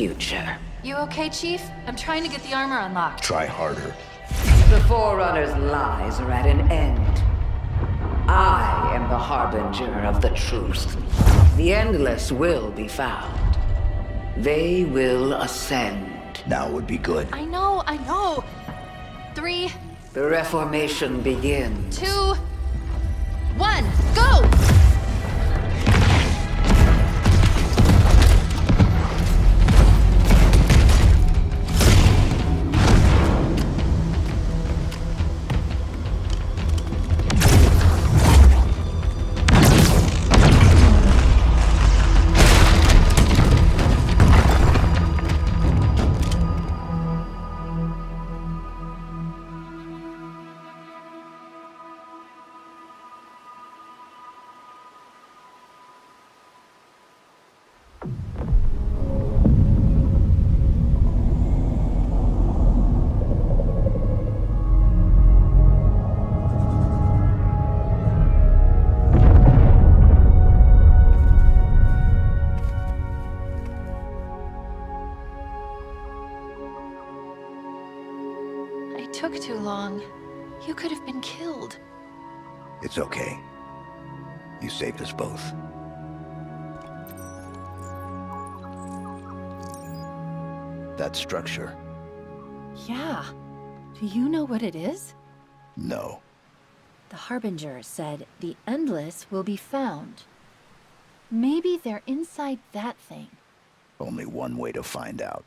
future. You okay, Chief? I'm trying to get the armor unlocked. Try harder. The Forerunner's lies are at an end. I am the harbinger of the truth. The Endless will be found. They will ascend. Now would be good. I know, I know. Three, The Reformation begins. two, one, go! Long. You could have been killed. It's okay. You saved us both. That structure. Yeah. Do you know what it is? No. The Harbinger said the Endless will be found. Maybe they're inside that thing. Only one way to find out.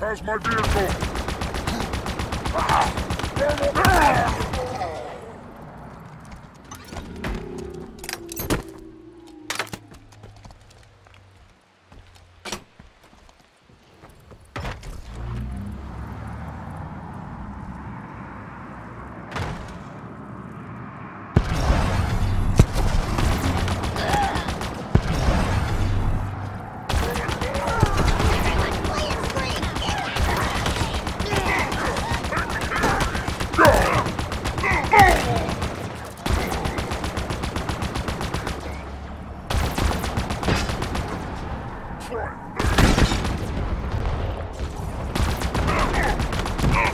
Has my vehicle! bones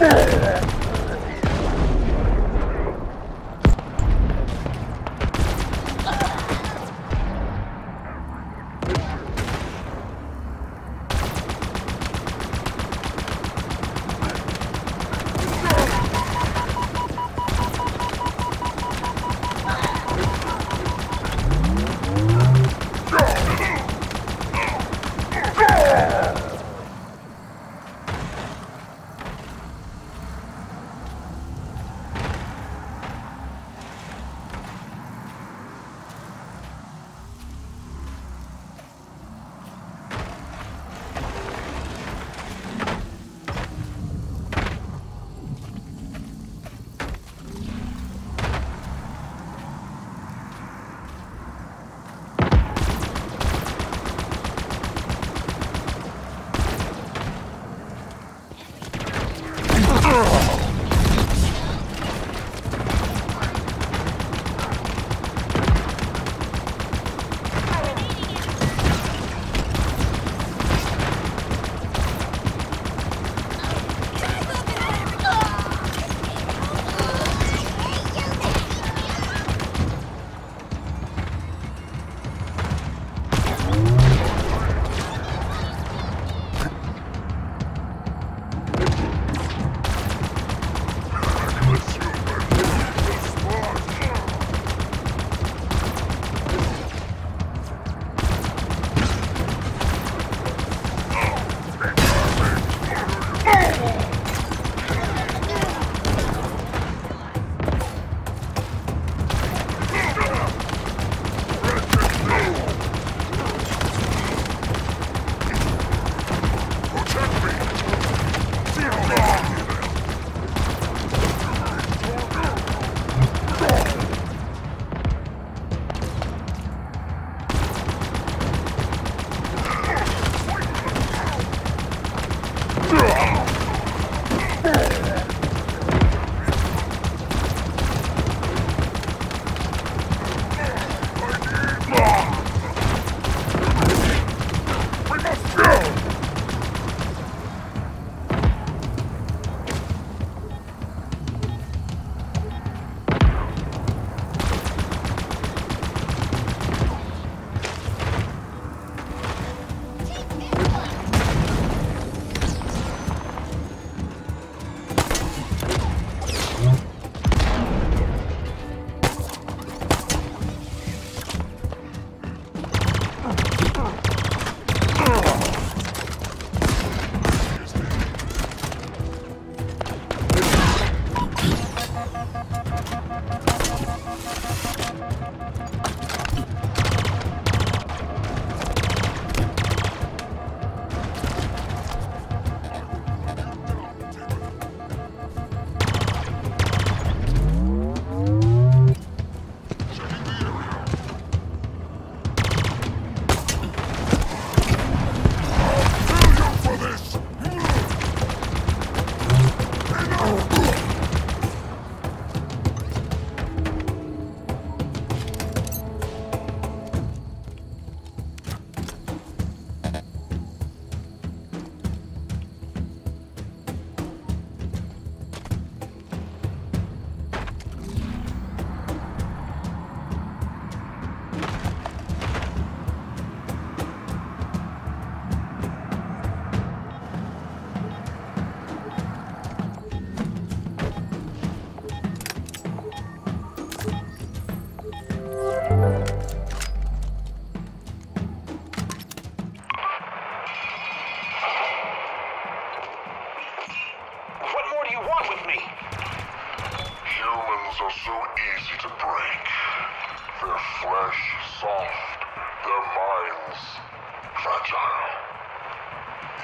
Ugh!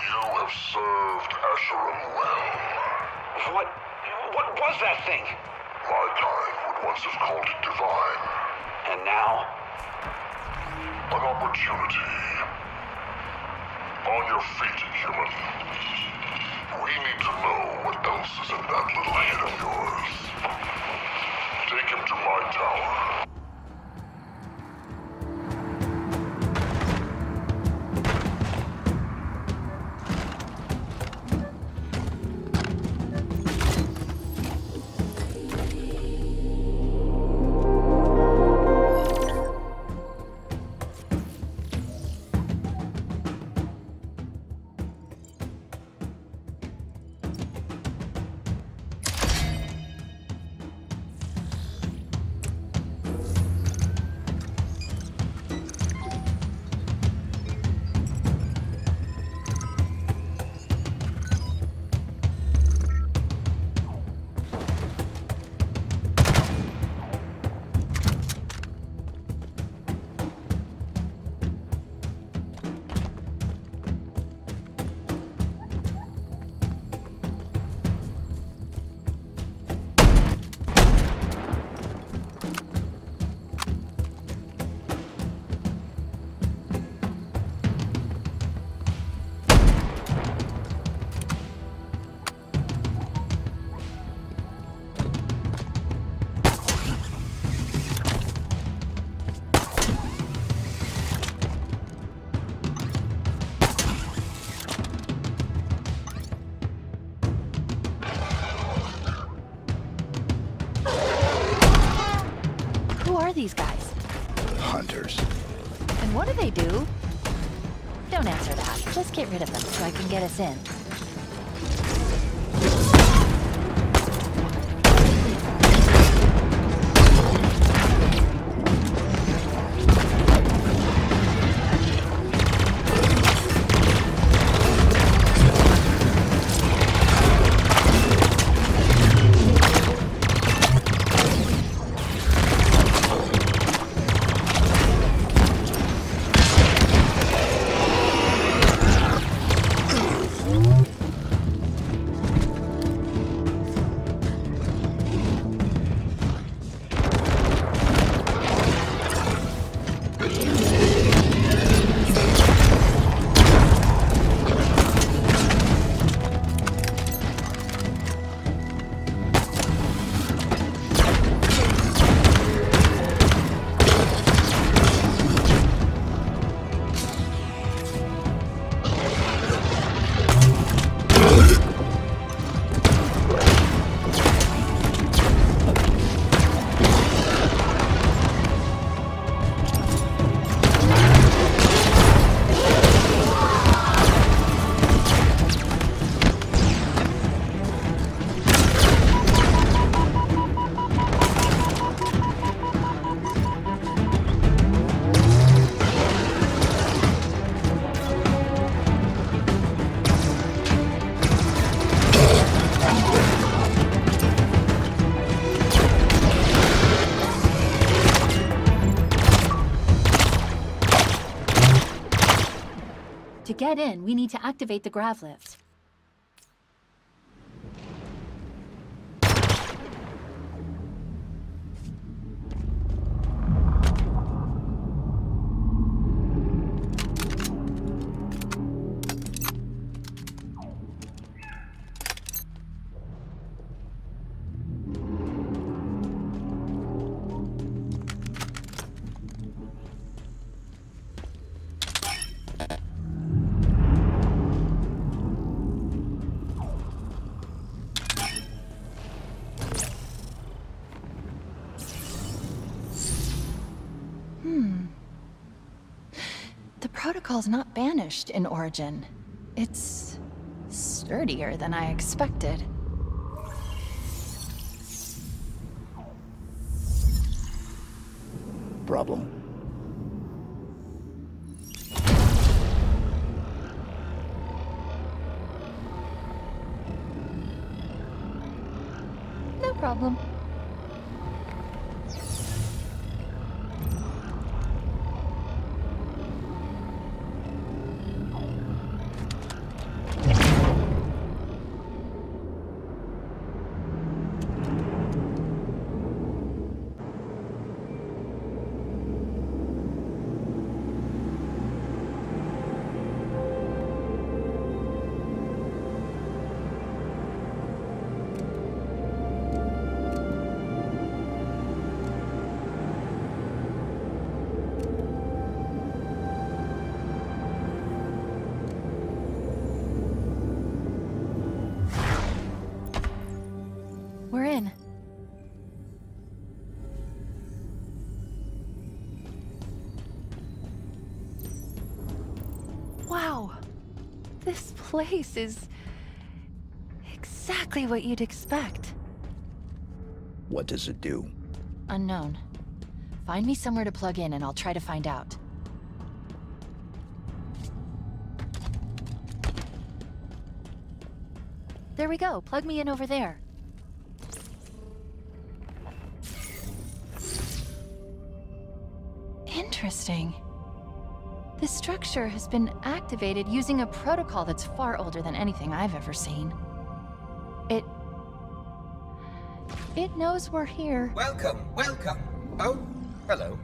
You have served Escharum well. What... what was that thing? My kind would once have called it divine. And now? An opportunity. On your feet, human. We need to know what else is in that little head of yours. Take him to my tower. These guys? Hunters. And what do they do? Don't answer that. Just get rid of them so I can get us in. Get in, we need to activate the grav lift. Protocol's not banished in Origin. It's sturdier than I expected. Problem. No problem. Place is exactly what you'd expect. What does it do? Unknown. Find me somewhere to plug in and I'll try to find out. There we go. Plug me in over there. Interesting. This structure has been activated using a protocol that's far older than anything I've ever seen. It... It knows we're here. Welcome, welcome. Oh, hello.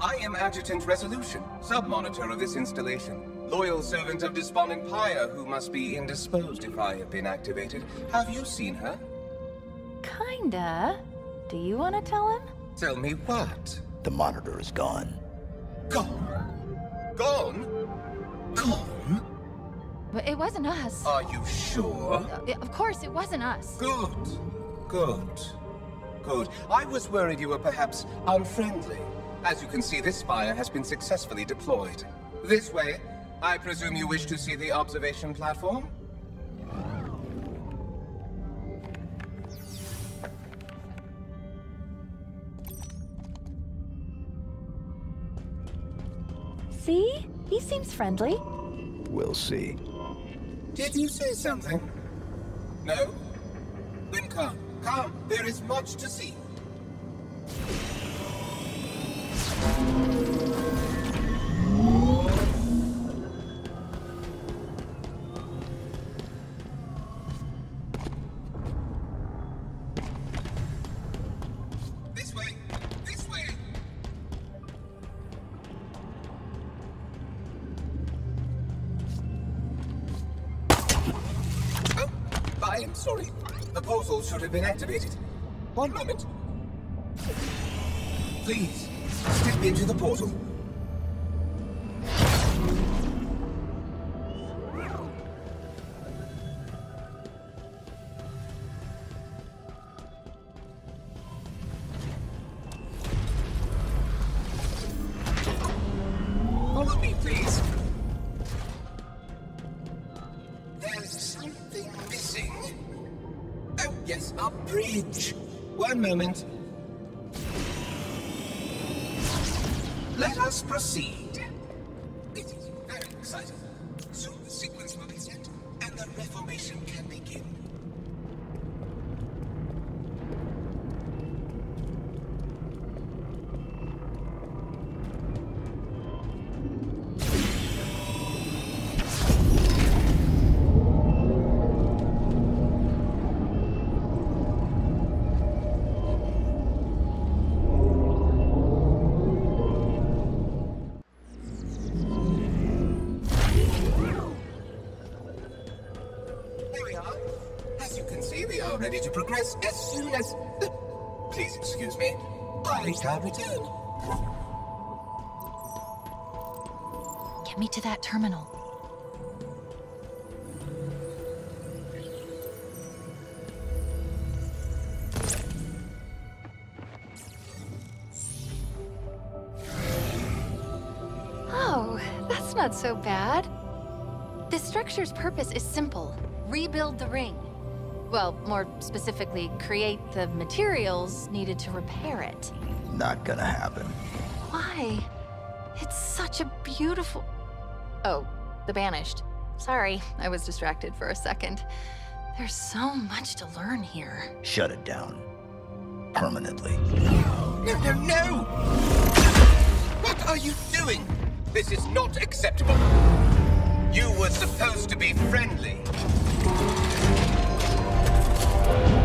I am Adjutant Resolution, sub-monitor of this installation. Loyal servant of Despondent Pyre, who must be indisposed if I have been activated. Have you seen her? Kinda. Do you want to tell him? Tell me what? The monitor is gone. Gone? Gone? Gone? But it wasn't us. Are you sure? Uh, Of course, it wasn't us. Good. Good. Good. I was worried you were perhaps unfriendly. As you can see, this spire has been successfully deployed. This way. I presume you wish to see the observation platform? See? He seems friendly. We'll see. Did you say something? No? Then come. Come. There is much to see. Should have been activated. One moment. Please, step into the portal. Bridge. One moment. Let us proceed. Ready to progress as soon as... Please excuse me. I shall return. Get me to that terminal. Oh, that's not so bad. The structure's purpose is simple. Rebuild the ring. Well, more specifically, create the materials needed to repair it. Not gonna happen. Why? It's such a beautiful... Oh, the Banished. Sorry, I was distracted for a second. There's so much to learn here. Shut it down. Permanently. No, no, no! What are you doing? This is not acceptable. You were supposed to be friendly. I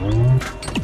Thank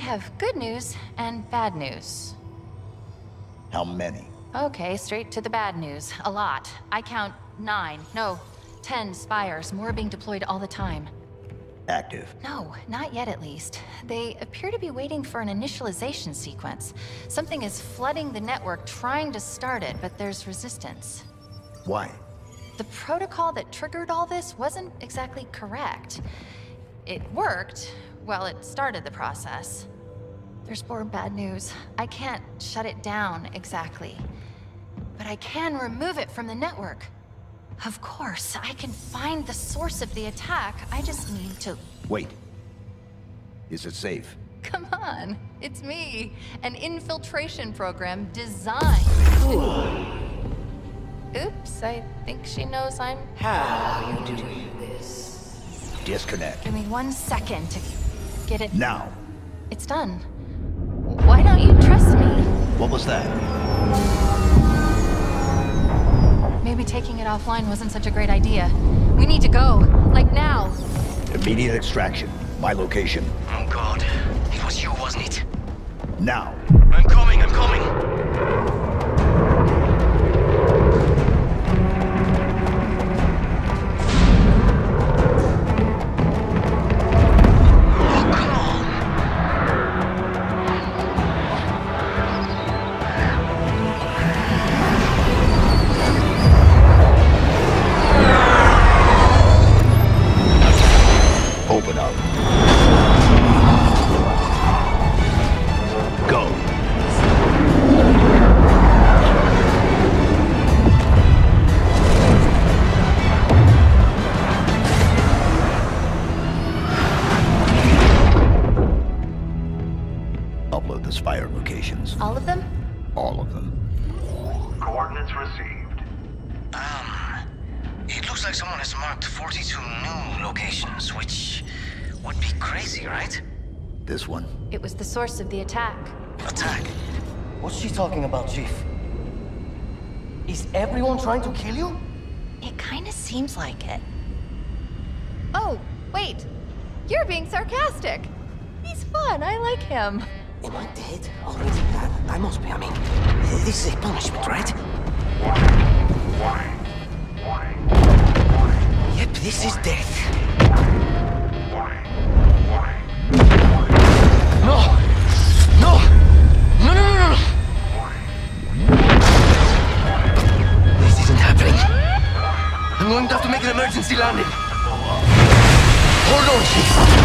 have good news and bad news. How many? Okay, straight to the bad news. A lot. I count nine, no, ten spires, more being deployed all the time. Active. No, not yet at least. They appear to be waiting for an initialization sequence. Something is flooding the network trying to start it, but there's resistance. Why? The protocol that triggered all this wasn't exactly correct. It worked, well, it started the process. There's more bad news. I can't shut it down exactly. But I can remove it from the network. Of course, I can find the source of the attack. I just need to. Wait. Is it safe? Come on, it's me. An infiltration program designed. Oops, I think she knows I'm. How are you doing this? Disconnect. Give me one second to get it. Now. It's done. Why don't you trust me? What was that? Maybe taking it offline wasn't such a great idea. We need to go. Like now. Immediate extraction. My location. Oh god. It was you, wasn't it? Now. I'm coming, I'm coming! Looks like someone has marked 42 new locations, which would be crazy, right? This one? It was the source of the attack. Attack. What's she talking about, Chief? Is everyone trying to kill you? It kinda seems like it. Oh, wait. You're being sarcastic. He's fun. I like him. Am I dead already? I, I must be. I mean, this is a punishment, right? Yep, this is death. No! No! No, no, no, no! This isn't happening. I'm going to have to make an emergency landing. Hold on, Chief.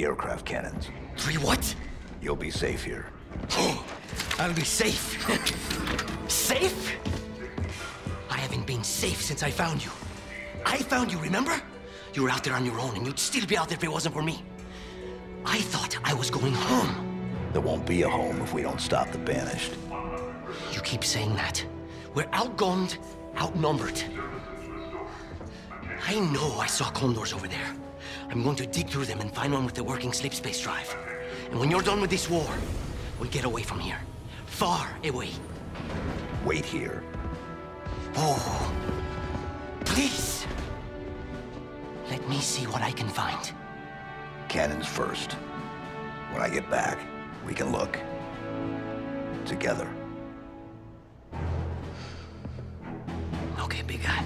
Three anti-aircraft cannons. Three what? You'll be safe here. Oh, I'll be safe. safe? I haven't been safe since I found you. I found you, remember? You were out there on your own, and you'd still be out there if it wasn't for me. I thought I was going home. There won't be a home if we don't stop the Banished. You keep saying that. We're outgunned, outnumbered. I know I saw condors over there. I'm going to dig through them and find one with a working slipspace drive. And when you're done with this war, we'll get away from here. Far away. Wait here. Oh, please. Let me see what I can find. Cannons first. When I get back, we can look. Together. Okay, big guy.